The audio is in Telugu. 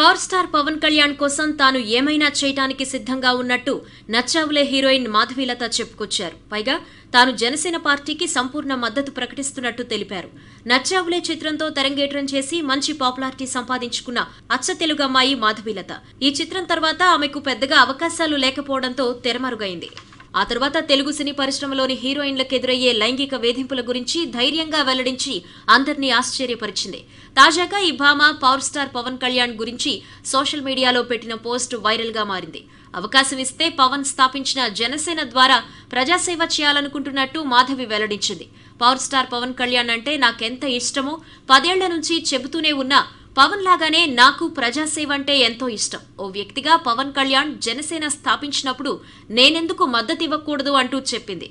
పవర్ స్టార్ పవన్ కళ్యాణ్ కోసం తాను ఏమైనా చేయటానికి సిద్ధంగా ఉన్నట్టు నచ్చావులే హీరోయిన్ మాధవీలత చెప్పుకొచ్చారు. పైగా తాను జనసేన పార్టీకి సంపూర్ణ మద్దతు ప్రకటిస్తున్నట్టు తెలిపారు. నచ్చావులే చిత్రంతో తెరంగేట్రం చేసి మంచి పాపులారిటీ సంపాదించుకున్న అచ్చ తెలుగు అమ్మాయి మాధవీలత. ఈ చిత్రం తర్వాత ఆమెకు పెద్దగా అవకాశాలు లేకపోవడంతో తెరమరుగైంది. ఆ తర్వాత తెలుగు సినీ పరిశ్రమలోని హీరోయిన్లకు ఎదురయ్యే లైంగిక వేధింపుల గురించి ధైర్యంగా వెల్లడించి అందరినీ ఆశ్చర్యపరిచింది. తాజాగా ఈ భామ పవర్ స్టార్ పవన్ కళ్యాణ్ గురించి సోషల్ మీడియాలో పెట్టిన పోస్ట్ వైరల్గా మారింది. అవకాశం ఇస్తే పవన్ స్థాపించిన జనసేన ద్వారా ప్రజాసేవ చేయాలనుకుంటున్నట్టు మాధవి వెల్లడించింది. పవర్ స్టార్ పవన్ కళ్యాణ్ అంటే నాకెంత ఇష్టమో పదేళ్ళ నుంచి చెబుతూనే ఉన్నా పవన్ లాగానే నాకు ప్రజాసేవ అంటే ఎంతో ఇష్టం. ఓ వ్యక్తిగా పవన్ కళ్యాణ్ జనసేన స్థాపించినప్పుడు నేనెందుకు మద్దతివ్వకూడదు అంటూ చెప్పింది.